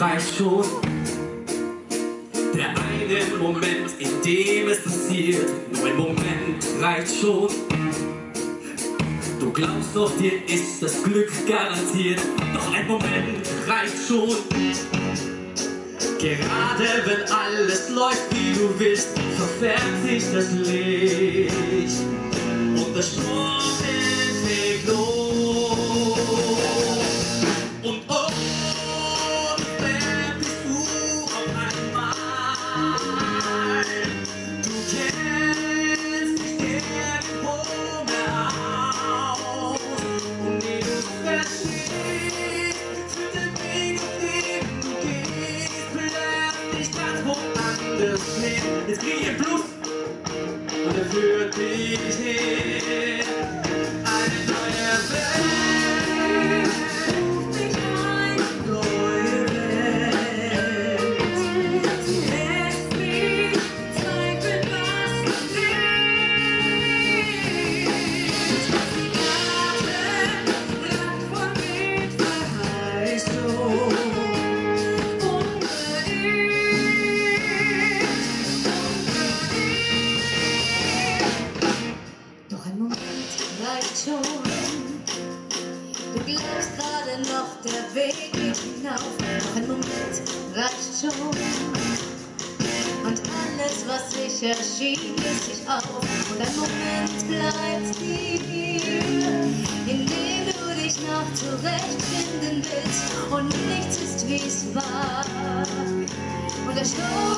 reicht schon. Der eine Moment, in dem es passiert, nur ein Moment reicht schon. Du glaubst doch, dir ist das Glück garantiert, doch ein Moment reicht schon. Gerade wenn alles läuft, wie du willst, verfärbt sich das Licht und der Strom fegt Jetzt krieg ich Blut und er führt dich hin. Der Weg hinauf. Doch ein Moment reicht schon. Und alles, was sich erschien, löst sich auf. Und ein Moment bleibt dir, in dem du dich noch zurechtfinden willst. Und nichts ist, wie es war. Und der Sturmwind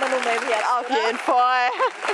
mann og meg helt. Auf jeden Fall.